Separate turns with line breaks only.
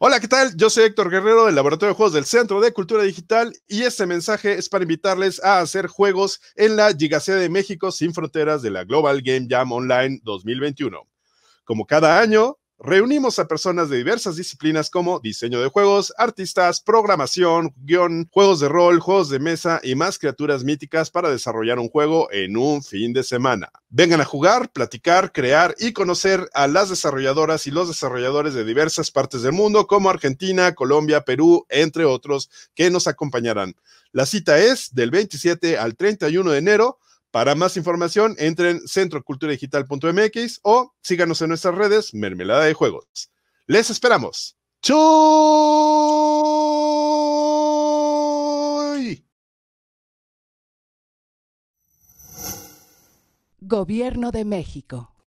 Hola, ¿qué tal? Yo soy Héctor Guerrero del Laboratorio de Juegos del Centro de Cultura Digital y este mensaje es para invitarles a hacer juegos en la Gigacea de México sin fronteras de la Global Game Jam Online 2021. Como cada año, Reunimos a personas de diversas disciplinas como diseño de juegos, artistas, programación, guion, juegos de rol, juegos de mesa y más criaturas míticas para desarrollar un juego en un fin de semana. Vengan a jugar, platicar, crear y conocer a las desarrolladoras y los desarrolladores de diversas partes del mundo como Argentina, Colombia, Perú, entre otros, que nos acompañarán. La cita es del 27 al 31 de enero para más información, entren centroculturadigital.mx o síganos en nuestras redes Mermelada de Juegos. Les esperamos. ¡Chuy!
Gobierno de México.